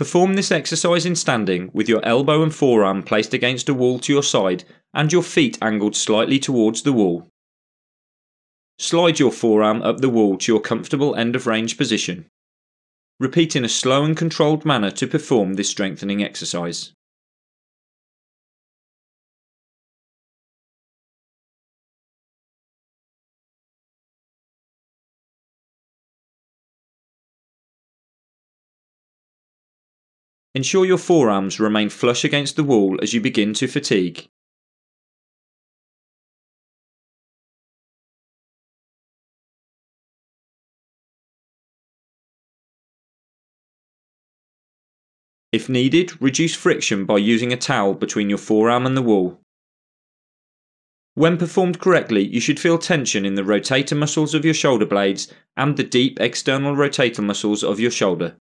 Perform this exercise in standing with your elbow and forearm placed against a wall to your side and your feet angled slightly towards the wall. Slide your forearm up the wall to your comfortable end of range position. Repeat in a slow and controlled manner to perform this strengthening exercise. Ensure your forearms remain flush against the wall as you begin to fatigue. If needed, reduce friction by using a towel between your forearm and the wall. When performed correctly, you should feel tension in the rotator muscles of your shoulder blades and the deep external rotator muscles of your shoulder.